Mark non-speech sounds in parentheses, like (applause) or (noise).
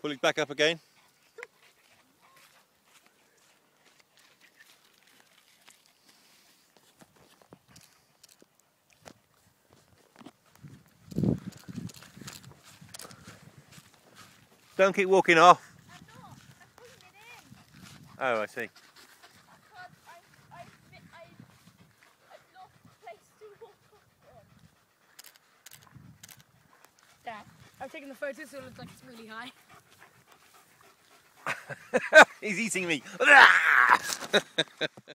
Pull it back up again. Don't keep walking off. I'm not. I'm putting it in. Oh, I see. Because I've taken the photo so it looks like it's really high. (laughs) He's eating me. (laughs) Ah! (laughs)